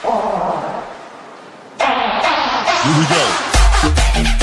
Here we go.